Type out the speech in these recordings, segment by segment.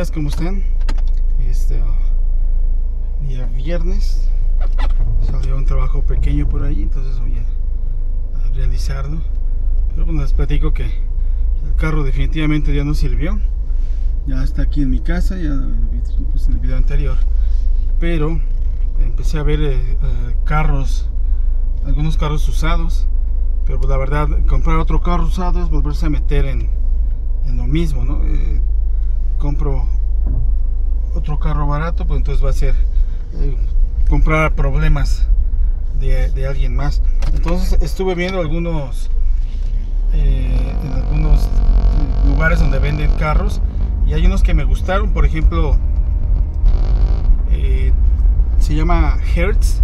días, ¿cómo están? Este día viernes salió un trabajo pequeño por ahí, entonces voy a, realizarlo. Pero bueno, les platico que el carro definitivamente ya no sirvió. Ya está aquí en mi casa, ya pues, en el video anterior. Pero empecé a ver eh, eh, carros, algunos carros usados. Pero pues, la verdad, comprar otro carro usado es volverse a meter en, en lo mismo, ¿no? Eh, compro otro carro barato, pues entonces va a ser eh, comprar problemas de, alguien más. Entonces estuve viendo algunos eh, en algunos lugares donde venden carros y hay unos que me gustaron, por ejemplo, eh, se llama Hertz,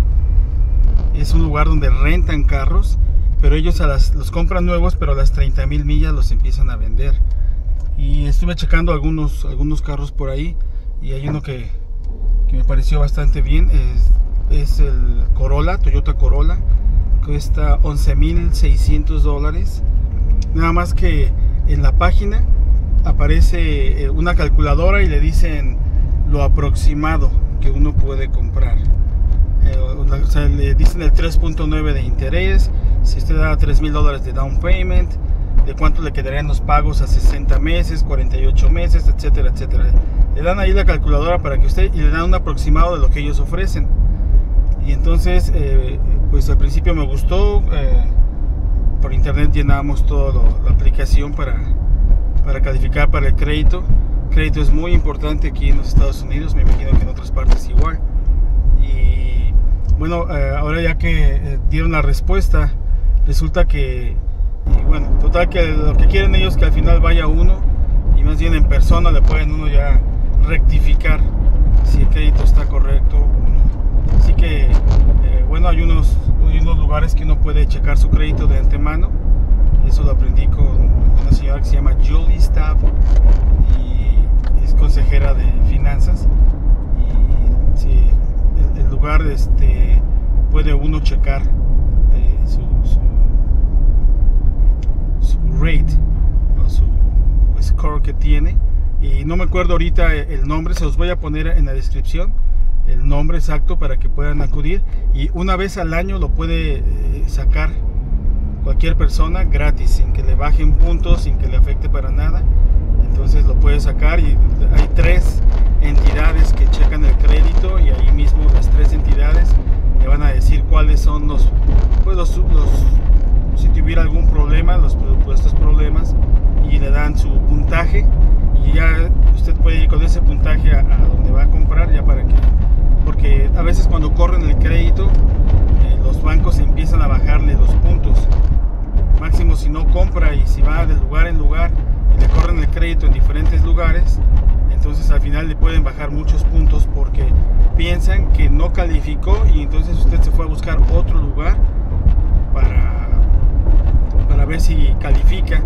es un lugar donde rentan carros, pero ellos a las, los compran nuevos, pero a las 30 mil millas los empiezan a vender. Y estuve checando algunos, algunos carros por ahí y hay uno que, que me pareció bastante bien, es, el Corolla, Toyota Corolla, cuesta 11.600 dólares. Nada más que en la página aparece eh, una calculadora y le dicen lo aproximado que uno puede comprar. Eh, le dicen el 3.9 de interés, si usted da 3 mil dólares de down payment, de cuánto le quedarían los pagos a 60 meses, 48 meses, etcétera, etcétera. Le dan ahí la calculadora para que usted y le dan un aproximado de lo que ellos ofrecen. Y entonces, eh, pues al principio me gustó. Eh, por internet llenábamos toda la aplicación para, para calificar para el crédito. Crédito es muy importante aquí en los Estados Unidos, me imagino que en otras partes igual. Y bueno, eh, ahora ya que dieron la respuesta, resulta que, bueno, total que lo que quieren ellos es que al final vaya uno y más bien en persona le pueden uno ya rectificar si el crédito está correcto o no. Así que, eh, bueno, hay unos, unos lugares que uno puede checar su crédito de antemano. Eso lo aprendí con una señora que se llama Julie Staff y es consejera de finanzas. Y sí, el, el lugar este, puede uno checar eh, su, su, su rate o su score que tiene. Y no me acuerdo ahorita el nombre, se los voy a poner en la descripción el nombre exacto para que puedan acudir. Y una vez al año lo puede eh, sacar cualquier persona gratis sin que le bajen puntos sin que le afecte para nada. Entonces lo puede sacar y hay tres entidades que checan el crédito y ahí mismo las tres entidades le van a decir cuáles son los pues los si tuviera algún problema los supuestos problemas y le dan su puntaje y ya usted puede ir con ese puntaje a, donde va a comprar ya para que porque a veces cuando corren el crédito eh, los bancos empiezan a bajarle los puntos. Máximo si no compra y si va de lugar en lugar y le corren el crédito en diferentes lugares entonces al final le pueden bajar muchos puntos porque piensan que no calificó y entonces usted se fue a buscar otro lugar para ver si califica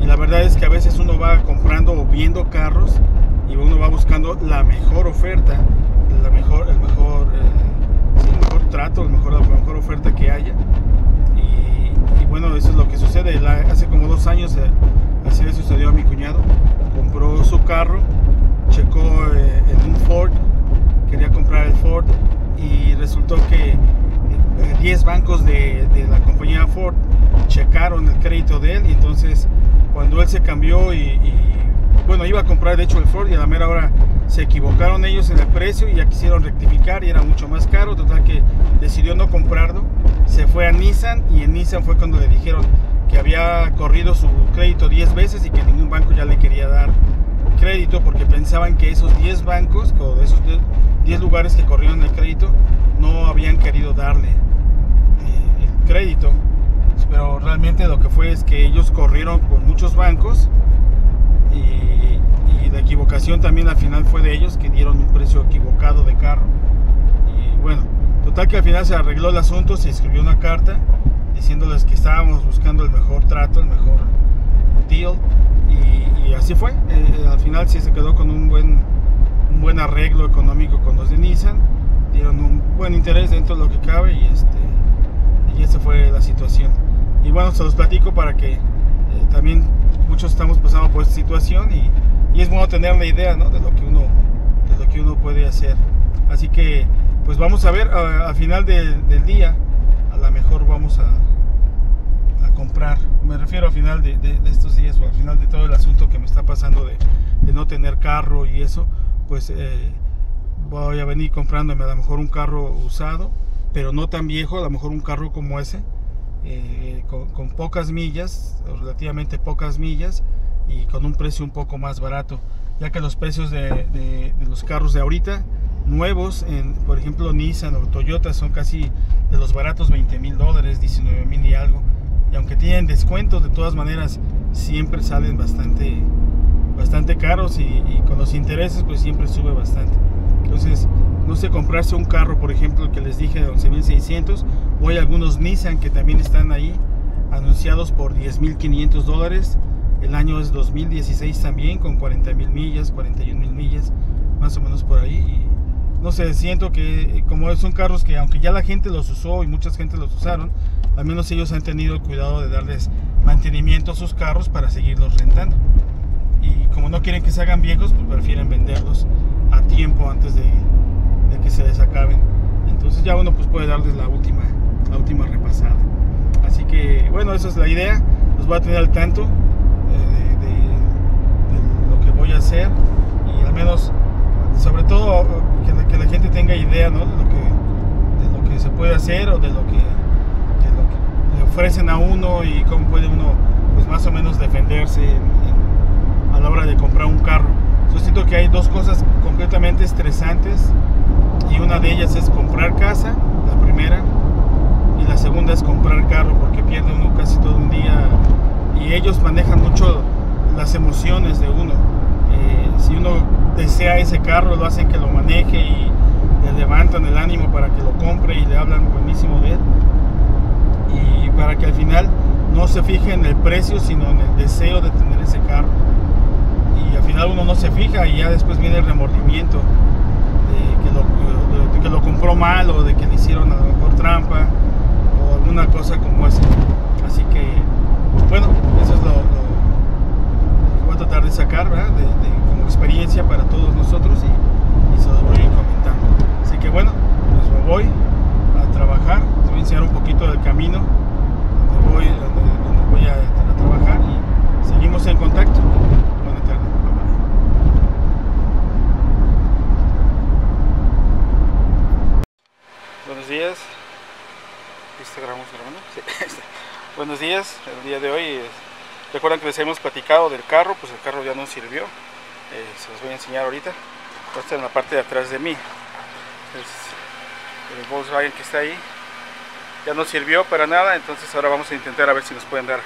y la verdad es que a veces uno va comprando o viendo carros y uno va buscando la mejor oferta la mejor, el mejor, eh, el mejor trato, el mejor, la mejor oferta que haya. Y, bueno, eso es lo que sucede. Hace como dos años eh, así le sucedió a mi cuñado. Compró su carro, checó eh, en un Ford, quería comprar el Ford y resultó que 10 bancos de, de, la compañía Ford checaron el crédito de él y entonces cuando él se cambió y, bueno, iba a comprar de hecho el Ford y a la mera hora se equivocaron ellos en el precio y ya quisieron rectificar y era mucho más caro, total que decidió no comprarlo, se fue a Nissan y en Nissan fue cuando le dijeron que había corrido su crédito 10 veces y que ningún banco ya le quería dar crédito porque pensaban que esos 10 bancos o esos 10 lugares que corrieron el crédito no habían querido darle crédito pero realmente lo que fue es que ellos corrieron con muchos bancos y, y, la equivocación también al final fue de ellos que dieron un precio equivocado de carro. Y bueno total que al final se arregló el asunto se escribió una carta diciéndoles que estábamos buscando el mejor trato el mejor deal y, y así fue. Eh, al final sí se quedó con un buen un buen arreglo económico con los de Nissan dieron un buen interés dentro de lo que cabe y este y esa fue la situación y bueno se los platico para que eh, también muchos estamos pasando por esta situación y, y es bueno tener la idea ¿no? de, lo que uno, de lo que uno puede hacer. Así que pues vamos a ver al final del día, a lo mejor vamos a, a comprar, me refiero al final de, estos días o al final de todo el asunto que me está pasando de, no tener carro y eso, pues eh, voy a venir comprándome a lo mejor un carro usado, pero no tan viejo, a lo mejor un carro como ese, eh, con, pocas millas, relativamente pocas millas y con un precio un poco más barato, ya que los precios de, los carros de ahorita nuevos, en, por ejemplo Nissan o Toyota, son casi de los baratos 20 mil dólares, 19 mil y algo. Y aunque tienen descuentos, de todas maneras siempre salen bastante, bastante caros y, y con los intereses pues siempre sube bastante. Entonces, no sé, comprarse un carro, por ejemplo, que les dije de 11.600, o hay algunos Nissan que también están ahí, anunciados por 10.500 dólares. El año es 2016 también, con 40.000 millas, 41.000 millas, más o menos por ahí. No sé, siento que como son carros que aunque ya la gente los usó y mucha gente los usaron, al menos ellos han tenido el cuidado de darles mantenimiento a sus carros para seguirlos rentando. Y como no quieren que se hagan viejos, pues prefieren venderlos a tiempo antes de, que se les acaben. Entonces ya uno pues puede darles la última, la última repasada. Así que bueno, esa es la idea. Los voy a tener al tanto eh, de, lo que voy a hacer y al menos, sobre todo, que la, gente tenga idea de, lo que, de lo que se puede hacer o de lo que, le ofrecen a uno y cómo puede uno pues más o menos defenderse a la hora de comprar un carro. Yo siento que hay dos cosas completamente estresantes y una de ellas es comprar casa, la primera, y la segunda es comprar carro porque pierde uno casi todo un día y ellos manejan mucho las emociones de uno. Eh, si uno desea ese carro, lo hacen que lo maneje y le levantan el ánimo para que lo compre y le hablan buenísimo de él. Y para que al final no se fije en el precio, sino en el deseo de tener ese carro y al final uno no se fija y ya después viene el remordimiento de que lo, compró mal o de que le hicieron a lo mejor trampa o alguna cosa como esa. Así que, bueno, eso es lo, que voy a tratar de sacar, ¿verdad? De, como experiencia para todos nosotros y, se los voy a ir comentando. Así que bueno, pues me voy a trabajar, voy a enseñar un poquito del camino donde voy, donde voy a, a trabajar y seguimos en contacto. días. El día de hoy. Eh, recuerdan que les hemos platicado del carro, pues el carro ya no sirvió. Eh, se los voy a enseñar ahorita. Está en la parte de atrás de mí. el Volkswagen que está ahí. Ya no sirvió para nada, entonces ahora vamos a intentar a ver si nos pueden dar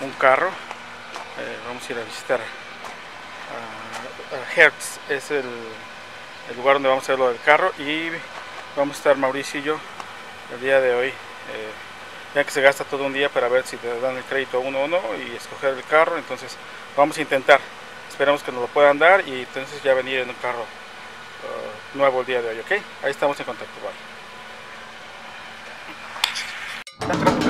un carro. Eh, vamos a ir a visitar a, Hertz, es el, lugar donde vamos a ver lo del carro y vamos a estar Mauricio y yo el día de hoy. Ya que se gasta todo un día para ver si te dan el crédito uno o no y escoger el carro, entonces vamos a intentar. Esperamos que nos lo puedan dar y entonces ya venir en un carro uh, nuevo el día de hoy, ¿ok? Ahí estamos en contacto, bye.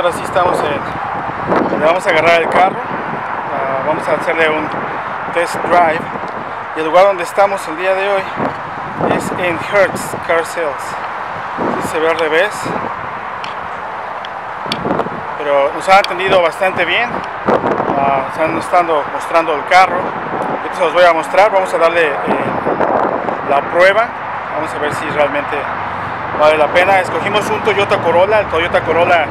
Ahora sí estamos en... Vamos a agarrar el carro, uh, vamos a hacerle un test drive. Y el lugar donde estamos el día de hoy es en Hertz Car Sales. Aquí se ve al revés. Pero nos han atendido bastante bien. Uh, se han estado mostrando el carro. Ahorita se los voy a mostrar. Vamos a darle eh, la prueba. Vamos a ver si realmente vale la pena. Escogimos un Toyota Corolla, el Toyota Corolla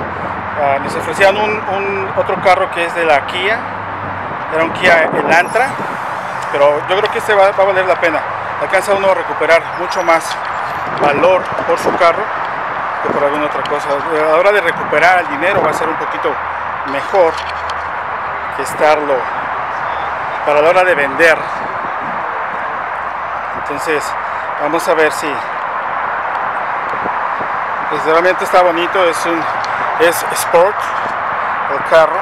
uh, les ofrecían un, otro carro que es de la Kia, era un Kia Elantra, pero yo creo que este va, a valer la pena. Alcanza uno a recuperar mucho más valor por su carro que por alguna otra cosa. A la hora de recuperar el dinero va a ser un poquito mejor que estarlo para la hora de vender. Entonces, vamos a ver si pues realmente está bonito, es un es sport el carro.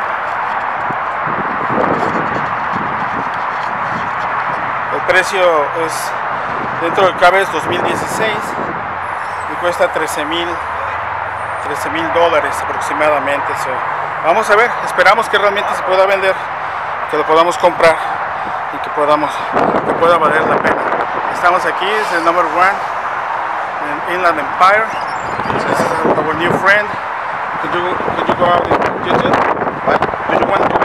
El precio es dentro del cabe es 2016 y cuesta 13 mil 13 mil dólares aproximadamente. So, vamos a ver, esperamos que realmente se pueda vender, que lo podamos comprar y que podamos que pueda valer la pena. Estamos aquí, es el number one en Inland Empire. This is our new friend. Could you could you go out get it? What? Did you want to go,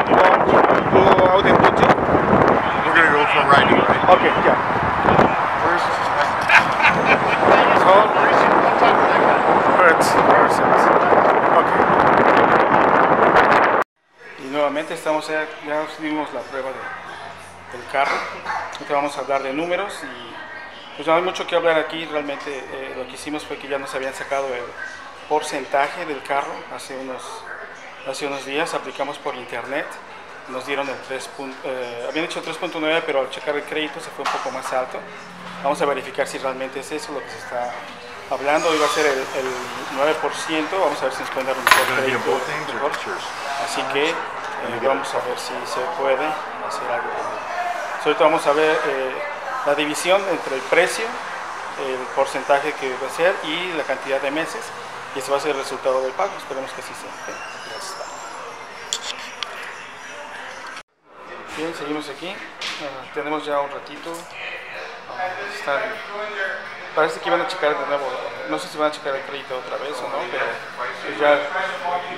go out and get it? We're gonna go for a ride tonight. Okay, yeah. Where's. Okay. Y nuevamente estamos ya, ya dimos la prueba de, del carro. Ahorita vamos a hablar de números y pues no hay mucho que hablar aquí. Realmente eh, lo que hicimos fue que ya nos habían sacado el porcentaje del carro hace unos, hace unos días. Aplicamos por internet. Nos dieron el 3. Eh, habían hecho 3.9, pero al checar el crédito se fue un poco más alto. Vamos a verificar si realmente es eso lo que se está hablando. Hoy va a ser el, el 9%. Vamos a ver si nos pueden dar un mejor crédito. mejor. Así que eh, vamos a ver si se puede hacer algo. So, ahorita vamos a ver eh, la división entre el precio, el porcentaje que va a ser y la cantidad de meses. Y ese va a ser el resultado del pago. Esperemos que así sea. Bien, seguimos aquí. Ah, tenemos ya un ratito. Parece que iban a checar de nuevo. No sé si van a checar el crédito otra vez o no, pero pues ya,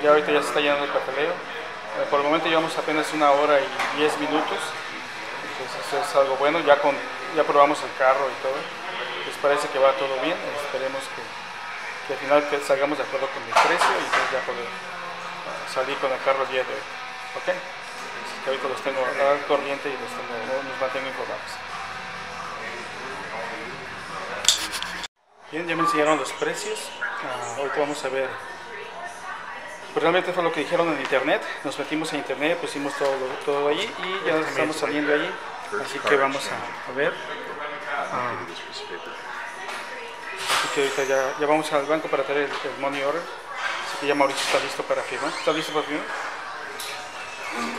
ya ahorita ya se está llenando el papeleo. Eh, por el momento llevamos apenas una hora y diez minutos. Entonces eso es algo bueno. Ya, con, ya probamos el carro y todo. Pues parece que va todo bien. Esperemos que, que al final salgamos de acuerdo con el precio y entonces ya poder ah, salir con el carro el día de hoy. ¿Ok? Así que ahorita los tengo al corriente y los, tengo, los mantengo informados. Bien, ya me enseñaron los precios. Ah, ahorita vamos a ver. Pues realmente fue lo que dijeron en internet. Nos metimos en internet, pusimos todo, todo allí y ya estamos saliendo allí. Así que vamos a, a ver. Ah, ahorita ya, vamos al banco para traer el, money order. Así que ya Mauricio está listo para firmar. ¿Está listo para firmar?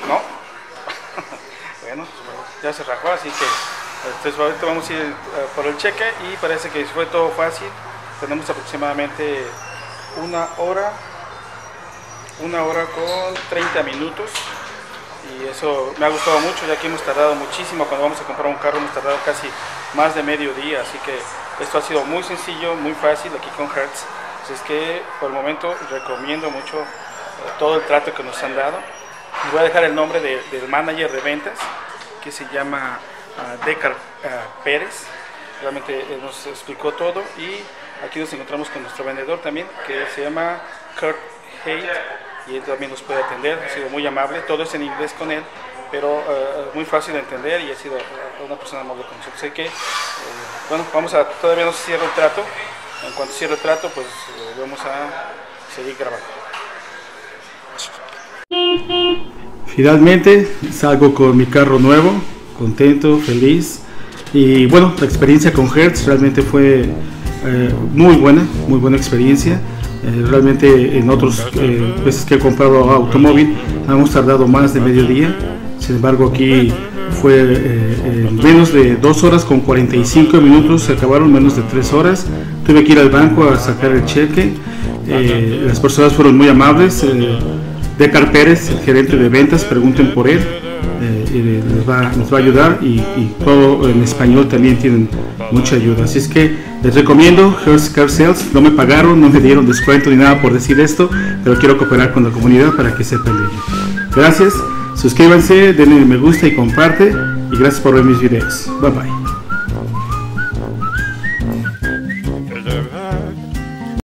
¿No? bueno, ya se rajó, así que entonces ahorita vamos a ir uh, por el cheque y parece que fue todo fácil. Tenemos aproximadamente una hora, una hora con 30 minutos y eso me ha gustado mucho ya que hemos tardado muchísimo cuando vamos a comprar un carro, hemos tardado casi más de medio día, así que esto ha sido muy sencillo, muy fácil aquí con Hertz. Así es que por el momento recomiendo mucho uh, todo el trato que nos han dado. Voy a dejar el nombre de, del manager de ventas que se llama uh, Decar uh, Pérez. Realmente él nos explicó todo y aquí nos encontramos con nuestro vendedor también que se llama Kurt Haidt y él también nos puede atender. Ha sido muy amable, todo es en inglés con él, pero uh, muy fácil de entender y ha sido una persona amable con nosotros. Así que, eh, bueno, vamos a, todavía no se cierra el trato. En cuanto cierre el trato, pues eh, vamos a seguir grabando. Finalmente salgo con mi carro nuevo, contento, feliz. Y bueno, la experiencia con Hertz realmente fue eh, muy buena, muy buena experiencia. Eh, realmente en otros veces que he comprado automóvil hemos tardado más de medio día. Sin embargo aquí fue eh, en menos de 2 horas con 45 minutos, se acabaron menos de 3 horas. Tuve que ir al banco a sacar el cheque Eh, las personas fueron muy amables. Eh, Decar Pérez, el gerente de ventas, pregunten por él. Eh, les va, nos va a ayudar y, y, todo en español también tienen mucha ayuda. Así es que les recomiendo Hearst Car Sales. No me pagaron, no me dieron descuento ni nada por decir esto, pero quiero cooperar con la comunidad para que sepan de ello. Gracias, suscríbanse, denle me gusta y comparte. Y gracias por ver mis videos. Bye bye.